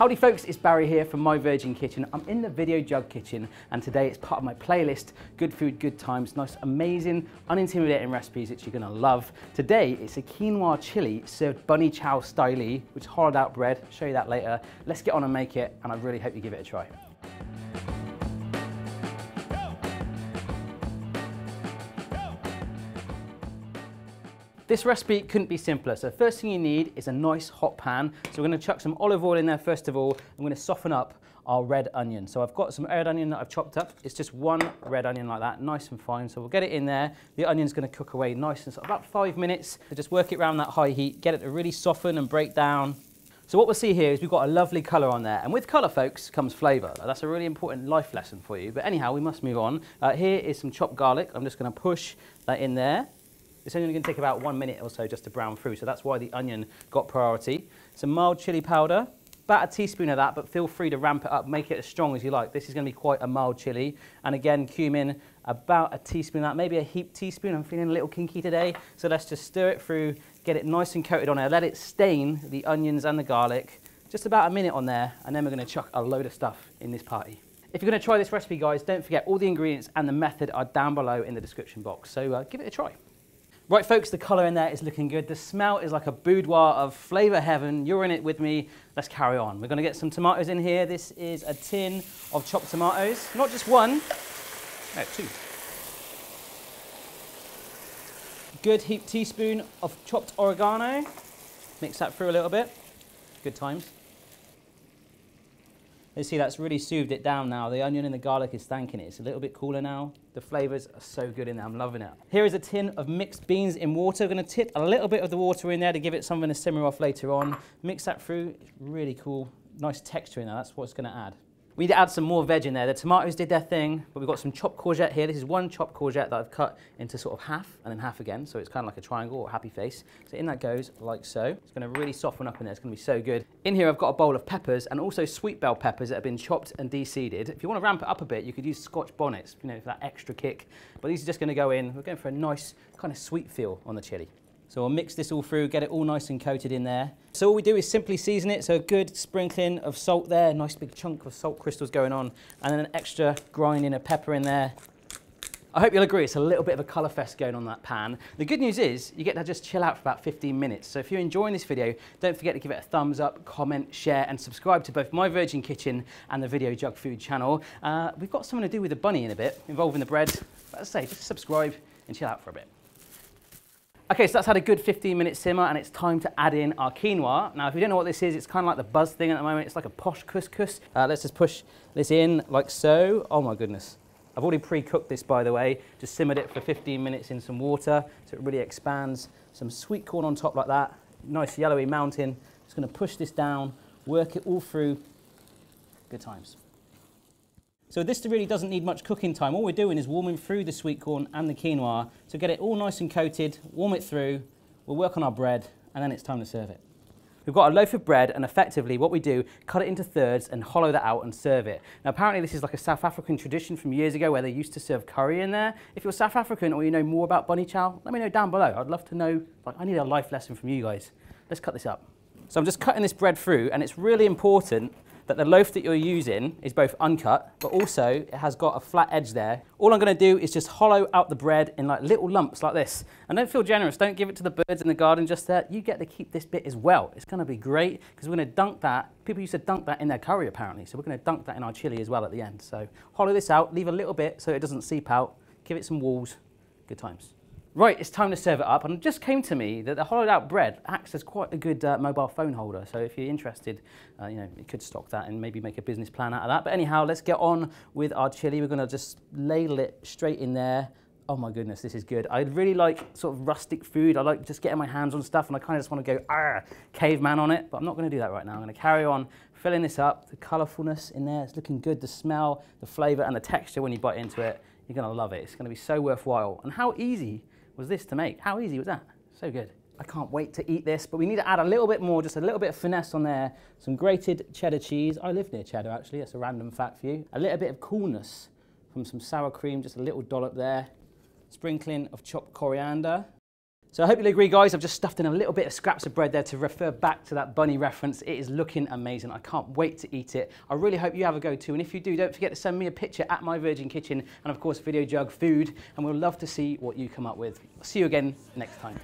Howdy folks, it's Barry here from My Virgin Kitchen. I'm in the Video Jug Kitchen and today it's part of my playlist, Good Food, Good Times, nice, amazing, unintimidating recipes that you're gonna love. Today it's a quinoa chili served bunny chow style, which is hollowed out bread, I'll show you that later. Let's get on and make it and I really hope you give it a try. This recipe couldn't be simpler. So first thing you need is a nice hot pan. So we're gonna chuck some olive oil in there first of all. I'm gonna soften up our red onion. So I've got some red onion that I've chopped up. It's just one red onion like that, nice and fine. So we'll get it in there. The onion's gonna cook away nice and so about five minutes. So just work it around that high heat, get it to really soften and break down. So what we'll see here is we've got a lovely colour on there. And with colour, folks, comes flavour. That's a really important life lesson for you. But anyhow, we must move on. Uh, here is some chopped garlic. I'm just going to push that in there. It's only going to take about one minute or so just to brown through, so that's why the onion got priority. Some mild chili powder, about a teaspoon of that, but feel free to ramp it up, make it as strong as you like. This is going to be quite a mild chili. And again, cumin, about a teaspoon of that, maybe a heap teaspoon. I'm feeling a little kinky today, so let's just stir it through, get it nice and coated on there, let it stain the onions and the garlic. Just about a minute on there, and then we're going to chuck a load of stuff in this party. If you're going to try this recipe, guys, don't forget all the ingredients and the method are down below in the description box. So uh, give it a try. Right, folks, the colour in there is looking good. The smell is like a boudoir of flavour heaven. You're in it with me. Let's carry on. We're going to get some tomatoes in here. This is a tin of chopped tomatoes. Not just one, no, two. Good heaped teaspoon of chopped oregano. Mix that through a little bit. Good times. You see that's really soothed it down now. The onion and the garlic is thanking it. It's a little bit cooler now. The flavors are so good in there. I'm loving it. Here is a tin of mixed beans in water. We're going to tip a little bit of the water in there to give it something to simmer off later on. Mix that through. It's really cool. Nice texture in there. That's what's going to add. We need to add some more veg in there. The tomatoes did their thing, but we've got some chopped courgette here. This is one chopped courgette that I've cut into sort of half and then half again, so it's kind of like a triangle or happy face. So in that goes like so. It's going to really soften up in there. It's going to be so good. In here I've got a bowl of peppers and also sweet bell peppers that have been chopped and de-seeded. If you want to ramp it up a bit, you could use scotch bonnets, you know, for that extra kick. But these are just going to go in. We're going for a nice kind of sweet feel on the chili. So we'll mix this all through, get it all nice and coated in there. So all we do is simply season it, so a good sprinkling of salt there, nice big chunk of salt crystals going on, and then an extra grinding of pepper in there. I hope you'll agree it's a little bit of a colour fest going on that pan. The good news is you get to just chill out for about 15 minutes. So if you're enjoying this video, don't forget to give it a thumbs up, comment, share and subscribe to both My Virgin Kitchen and the Video Jug Food channel. Uh, we've got something to do with the bunny in a bit, involving the bread. But as I say, just subscribe and chill out for a bit. Okay, so that's had a good 15 minute simmer and it's time to add in our quinoa. Now, if you don't know what this is, it's kind of like the buzz thing at the moment. It's like a posh couscous. Uh, let's just push this in like so. Oh my goodness. I've already pre-cooked this, by the way. Just simmered it for 15 minutes in some water so it really expands. Some sweet corn on top like that. Nice yellowy mountain. Just gonna push this down, work it all through. Good times. So this really doesn't need much cooking time. All we're doing is warming through the sweet corn and the quinoa to get it all nice and coated, warm it through, we'll work on our bread, and then it's time to serve it. We've got a loaf of bread, and effectively what we do, cut it into thirds and hollow that out and serve it. Now apparently this is like a South African tradition from years ago where they used to serve curry in there. If you're South African or you know more about bunny chow, let me know down below. I'd love to know, like I need a life lesson from you guys. Let's cut this up. So I'm just cutting this bread through, and it's really important that the loaf that you're using is both uncut, but also it has got a flat edge there. All I'm gonna do is just hollow out the bread in like little lumps like this. And don't feel generous, don't give it to the birds in the garden just there. You get to keep this bit as well. It's gonna be great because we're gonna dunk that. People used to dunk that in their curry apparently, so we're gonna dunk that in our chili as well at the end. So hollow this out, leave a little bit so it doesn't seep out, give it some walls, good times. Right, it's time to serve it up. And it just came to me that the hollowed out bread acts as quite a good uh, mobile phone holder. So if you're interested, uh, you know, you could stock that and maybe make a business plan out of that. But anyhow, let's get on with our chili. We're gonna just ladle it straight in there. Oh my goodness, this is good. I really like sort of rustic food. I like just getting my hands on stuff and I kind of just want to go, ah, caveman on it. But I'm not going to do that right now. I'm going to carry on filling this up. The colourfulness in there, it's looking good. The smell, the flavour and the texture when you bite into it, you're going to love it. It's going to be so worthwhile. And how easy was this to make. How easy was that? So good. I can't wait to eat this, but we need to add a little bit more, just a little bit of finesse on there. Some grated cheddar cheese. I live near cheddar, actually. That's a random fact for you. A little bit of coolness from some sour cream, just a little dollop there. Sprinkling of chopped coriander. So I hope you'll agree, guys. I've just stuffed in a little bit of scraps of bread there to refer back to that bunny reference. It is looking amazing. I can't wait to eat it. I really hope you have a go too. And if you do, don't forget to send me a picture at My Virgin Kitchen and of course Video Jug Food. And we'll love to see what you come up with. See you again next time.